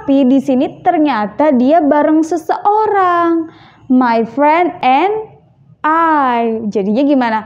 Tapi di sini ternyata dia bareng seseorang. My friend and I. Jadinya gimana?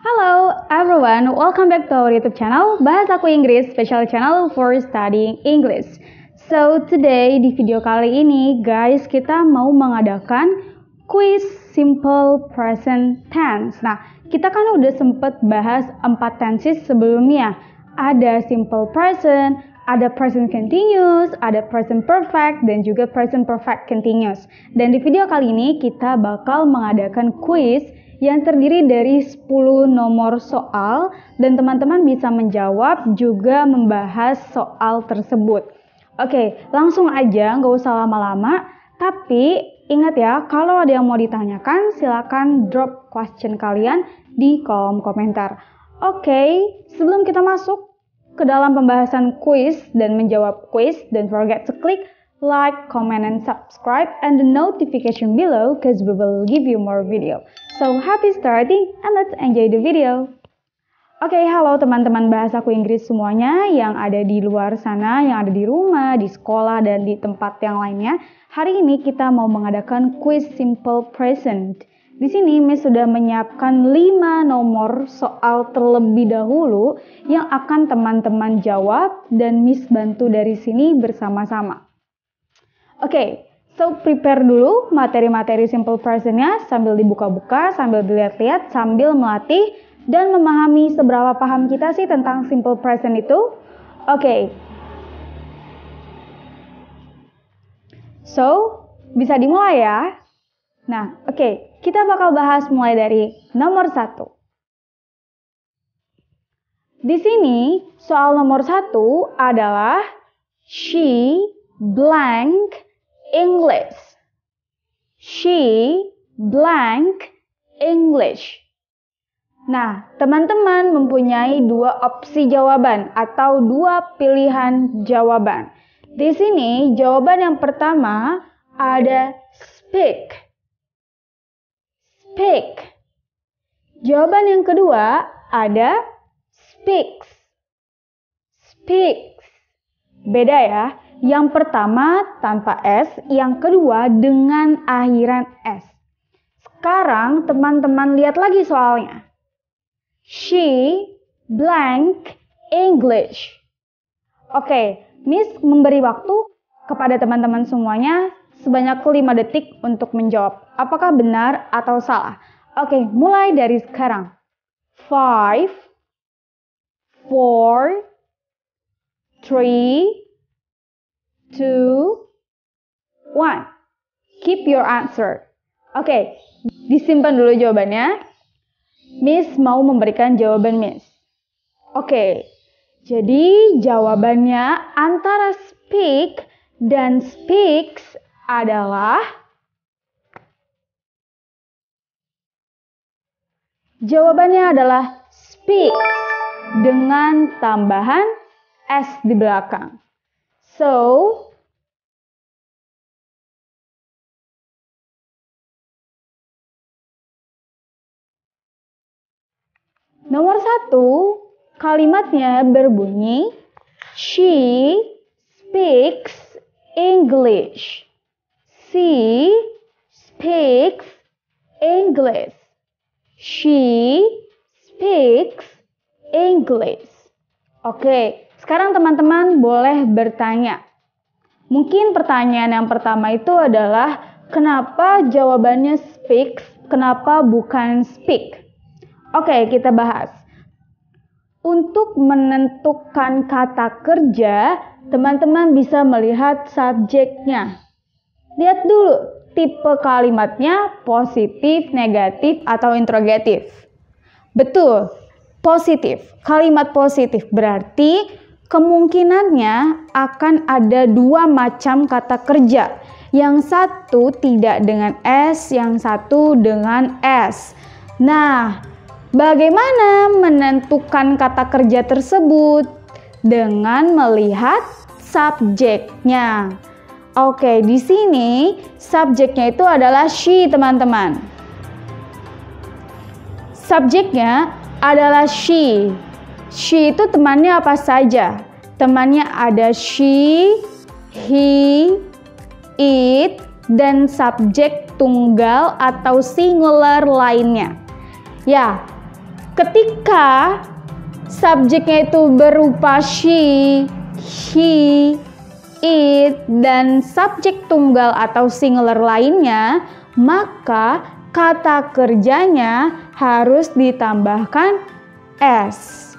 Hello everyone, welcome back to our YouTube channel Bahasaku Inggris, special channel for studying English. So today di video kali ini guys kita mau mengadakan quiz simple present tense. Nah kita kan udah sempet bahas empat tenses sebelumnya. Ada simple present, ada present continuous, ada present perfect, dan juga present perfect continuous. Dan di video kali ini kita bakal mengadakan quiz yang terdiri dari 10 nomor soal dan teman-teman bisa menjawab juga membahas soal tersebut. Oke, langsung aja, nggak usah lama-lama. Tapi ingat ya, kalau ada yang mau ditanyakan, silakan drop question kalian di kolom komentar. Oke, sebelum kita masuk ke dalam pembahasan quiz dan menjawab quiz, don't forget to click like, comment, and subscribe and the notification below because we will give you more video. So happy starting and let's enjoy the video. Oke, okay, halo teman-teman bahasaku Inggris semuanya yang ada di luar sana, yang ada di rumah, di sekolah, dan di tempat yang lainnya. Hari ini kita mau mengadakan quiz simple present. Di sini Miss sudah menyiapkan 5 nomor soal terlebih dahulu yang akan teman-teman jawab dan Miss bantu dari sini bersama-sama. Oke, okay, so prepare dulu materi-materi simple present-nya sambil dibuka-buka, sambil dilihat-lihat, sambil melatih dan memahami seberapa paham kita sih tentang simple present itu. Oke. Okay. So, bisa dimulai ya. Nah, oke, okay. kita bakal bahas mulai dari nomor satu. Di sini, soal nomor satu adalah she blank English. She blank English. Nah, teman-teman mempunyai dua opsi jawaban atau dua pilihan jawaban. Di sini, jawaban yang pertama ada speak. Speak. Jawaban yang kedua ada speaks. Speaks. Beda ya. Yang pertama tanpa S, yang kedua dengan akhiran S. Sekarang teman-teman lihat lagi soalnya. She blank English. Oke, Miss memberi waktu kepada teman-teman semuanya sebanyak 5 detik untuk menjawab apakah benar atau salah. Oke, mulai dari sekarang. 5 4 3 two, one. Keep your answer. Oke, okay, disimpan dulu jawabannya. Miss mau memberikan jawaban Miss. Oke, jadi jawabannya antara speak dan speaks adalah Jawabannya adalah speak dengan tambahan s di belakang. So, nomor satu, kalimatnya berbunyi She speaks English. She speaks English. She speaks English. Oke, sekarang teman-teman boleh bertanya. Mungkin pertanyaan yang pertama itu adalah kenapa jawabannya speaks, kenapa bukan speak? Oke, kita bahas. Untuk menentukan kata kerja, teman-teman bisa melihat subjeknya. Lihat dulu tipe kalimatnya positif, negatif, atau interrogatif. Betul, positif. Kalimat positif berarti kemungkinannya akan ada dua macam kata kerja. Yang satu tidak dengan S, yang satu dengan S. Nah, bagaimana menentukan kata kerja tersebut? Dengan melihat subjeknya. Oke, di sini subjeknya itu adalah she, teman-teman. Subjeknya adalah she. She itu temannya apa saja? Temannya ada she, he, it, dan subjek tunggal atau singular lainnya. Ya, ketika subjeknya itu berupa she, he, it, dan subjek tunggal atau singular lainnya, maka kata kerjanya harus ditambahkan s.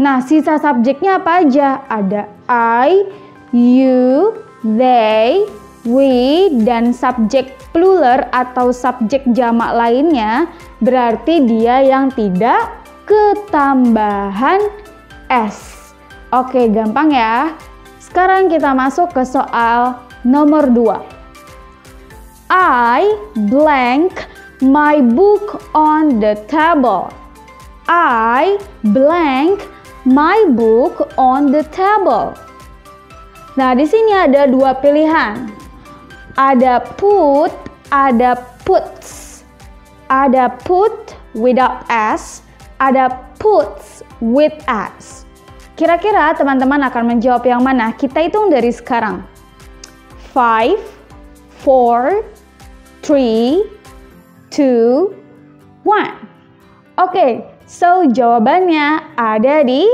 Nah, sisa subjeknya apa aja? Ada I, you, they, we, dan subjek plural atau subjek jamak lainnya berarti dia yang tidak ketambahan S. Oke, gampang ya. Sekarang kita masuk ke soal nomor 2. I blank my book on the table. I blank my book on the table. Nah, di sini ada dua pilihan. Ada put, ada puts. Ada put without s, ada puts with s. Kira-kira teman-teman akan menjawab yang mana? Kita hitung dari sekarang. 5, 4, 3, 2, 1. Oke, So, jawabannya ada di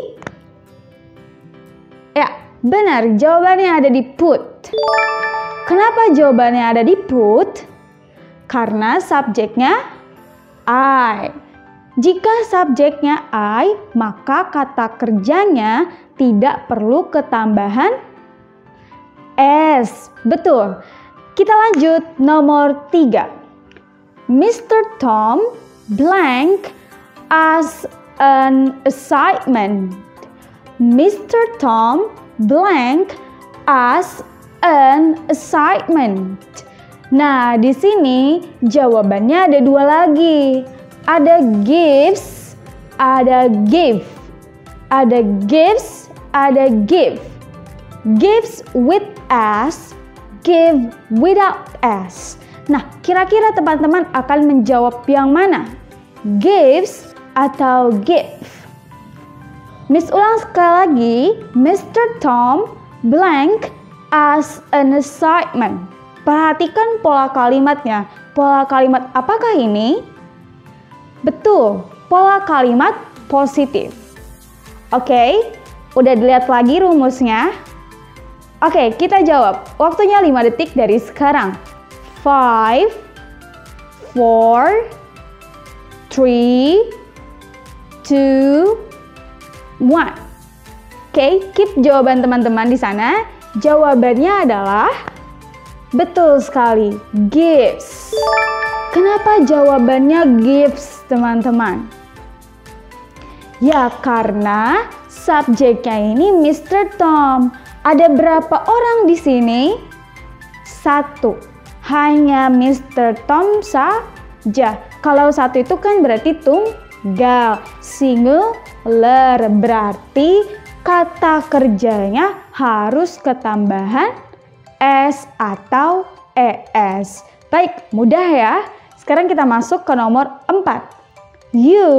Ya, benar. Jawabannya ada di put. Kenapa jawabannya ada di put? Karena subjeknya I. Jika subjeknya I, maka kata kerjanya tidak perlu ketambahan S. Betul. Kita lanjut nomor 3. Mr. Tom blank as an assignment. Mr. Tom blank as an assignment. Nah, di sini jawabannya ada dua lagi. Ada gives, ada give. Ada gives, ada give. Gives with s, give without s. Nah, kira-kira teman-teman akan menjawab yang mana? Gives atau give. Miss ulang sekali lagi, Mr. Tom blank as an assignment. Perhatikan pola kalimatnya. Pola kalimat apakah ini? Betul, pola kalimat positif. Oke, okay, udah dilihat lagi rumusnya? Oke, okay, kita jawab. Waktunya 5 detik dari sekarang. 5 4 3 two, one. Oke, okay, keep jawaban teman-teman di sana. Jawabannya adalah betul sekali, gives. Kenapa jawabannya gives, teman-teman? Ya, karena subjeknya ini Mr. Tom. Ada berapa orang di sini? Satu. Hanya Mr. Tom saja. Kalau satu itu kan berarti tung gal singular berarti kata kerjanya harus ketambahan s atau es. Baik, mudah ya. Sekarang kita masuk ke nomor 4. You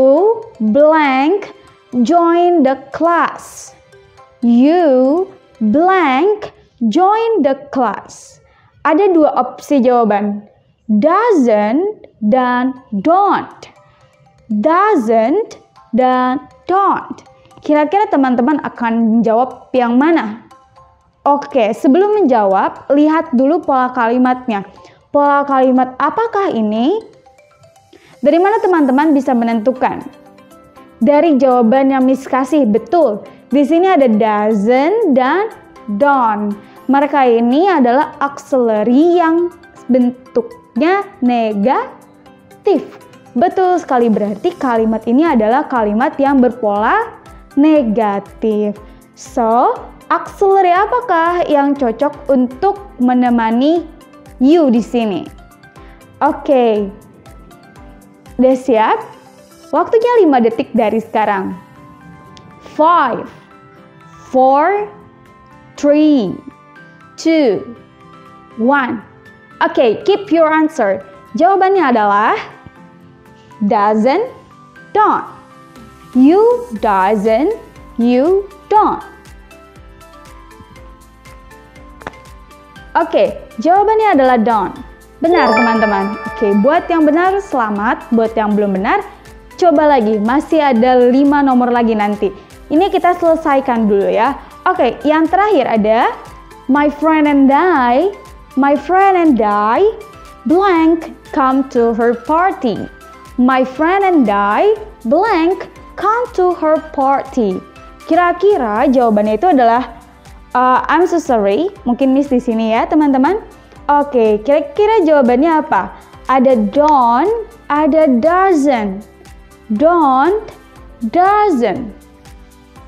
blank join the class. You blank join the class. Ada dua opsi jawaban. Doesn't dan don't doesn't, dan don't. Kira-kira teman-teman akan menjawab yang mana? Oke, sebelum menjawab, lihat dulu pola kalimatnya. Pola kalimat apakah ini? Dari mana teman-teman bisa menentukan? Dari jawaban yang Miss kasih, betul. Di sini ada doesn't dan don't. Mereka ini adalah auxiliary yang bentuknya negatif. Betul sekali berarti kalimat ini adalah kalimat yang berpola negatif. So, auxiliary apakah yang cocok untuk menemani you di sini? Oke. Okay. Udah siap? Waktunya 5 detik dari sekarang. 5 4 3 2 1 Oke, okay, keep your answer. Jawabannya adalah doesn't, don't. You doesn't, you don't. Oke, jawabannya adalah don't. Benar teman-teman. Oke, buat yang benar selamat, buat yang belum benar coba lagi. Masih ada 5 nomor lagi nanti. Ini kita selesaikan dulu ya. Oke, yang terakhir ada My friend and I, my friend and I blank come to her party. My friend and I blank come to her party. Kira-kira jawabannya itu adalah Uh, I'm so sorry, mungkin miss di sini ya teman-teman. Oke, kira-kira jawabannya apa? Ada don't, ada doesn't. Don't, doesn't.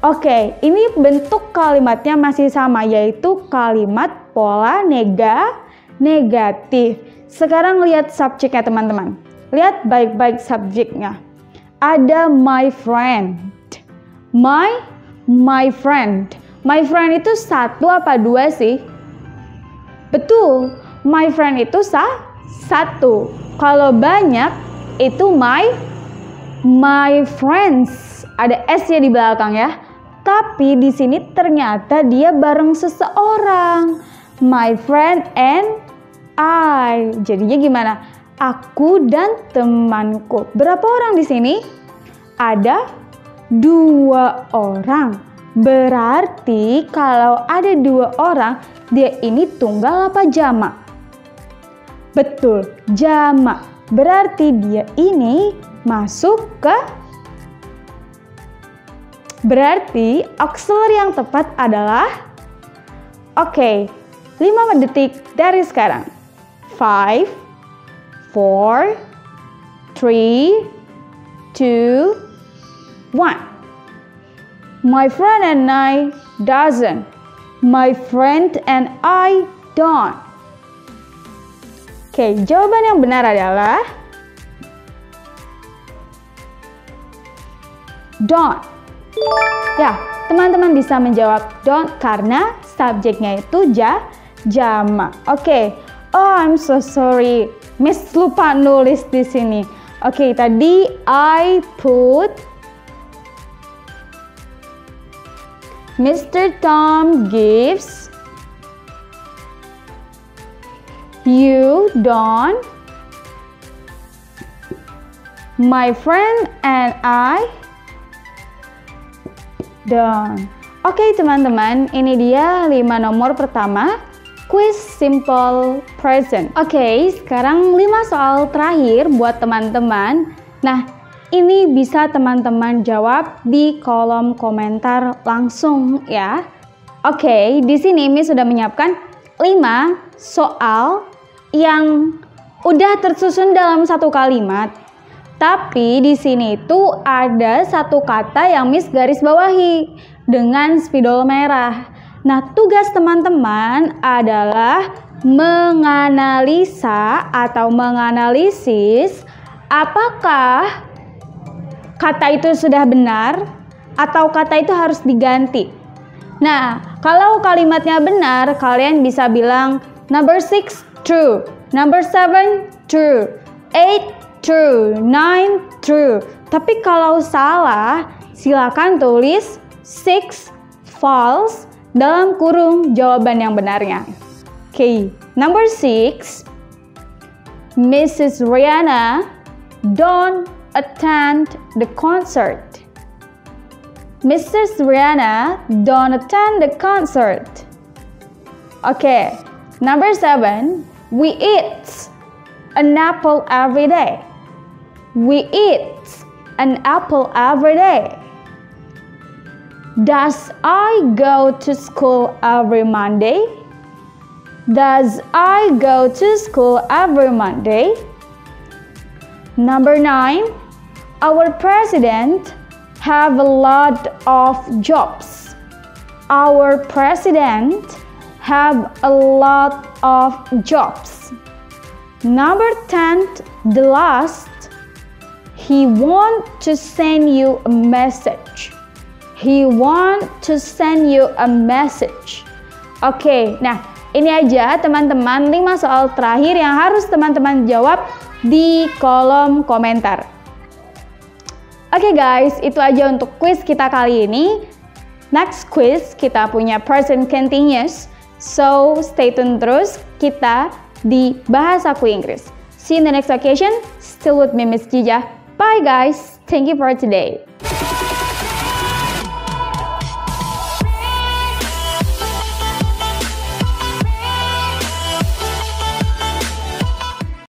Oke, ini bentuk kalimatnya masih sama yaitu kalimat pola nega negatif. Sekarang lihat subjeknya teman-teman. Lihat baik-baik subjeknya. Ada my friend. My my friend. My friend itu satu apa dua sih? Betul, my friend itu sah satu. Kalau banyak itu my my friends. Ada S ya di belakang ya. Tapi di sini ternyata dia bareng seseorang. My friend and I. Jadinya gimana? Aku dan temanku. Berapa orang di sini? Ada dua orang. Berarti kalau ada dua orang, dia ini tunggal apa jamak? Betul, jamak. Berarti dia ini masuk ke Berarti auxiliary yang tepat adalah Oke, okay, 5 detik dari sekarang. 5 4 3 2 1 My friend and I doesn't. My friend and I don't. Oke, jawaban yang benar adalah don't. Ya, teman-teman bisa menjawab don't karena subjeknya itu ja, jama. Oke. Oh, I'm so sorry. Miss lupa nulis di sini. Oke, tadi I put Mr. Tom gives you don't my friend and I don't Oke okay, teman-teman, ini dia 5 nomor pertama quiz simple present. Oke, okay, sekarang 5 soal terakhir buat teman-teman. Nah, ini bisa teman-teman jawab di kolom komentar langsung ya. Oke, di sini Miss sudah menyiapkan 5 soal yang udah tersusun dalam satu kalimat. Tapi di sini itu ada satu kata yang Miss garis bawahi dengan spidol merah. Nah, tugas teman-teman adalah menganalisa atau menganalisis apakah kata itu sudah benar atau kata itu harus diganti. Nah, kalau kalimatnya benar, kalian bisa bilang number six true, number seven true, eight true, nine true. Tapi kalau salah, silakan tulis six false dalam kurung jawaban yang benarnya. Oke, okay. number six, Mrs. Rihanna don't attend the concert. Mrs. Rihanna don't attend the concert. Okay, number seven, we eat an apple every day. We eat an apple every day. Does I go to school every Monday? Does I go to school every Monday? Number nine, our president have a lot of jobs. Our president have a lot of jobs. Number 10, the last, he want to send you a message. He want to send you a message. Oke, okay, nah ini aja teman-teman 5 soal terakhir yang harus teman-teman jawab di kolom komentar. Oke okay guys, itu aja untuk quiz kita kali ini. Next quiz kita punya present continuous. So, stay tune terus kita di Bahasaku Inggris. See you in the next occasion. Still with me Miss Jija. Bye guys. Thank you for today.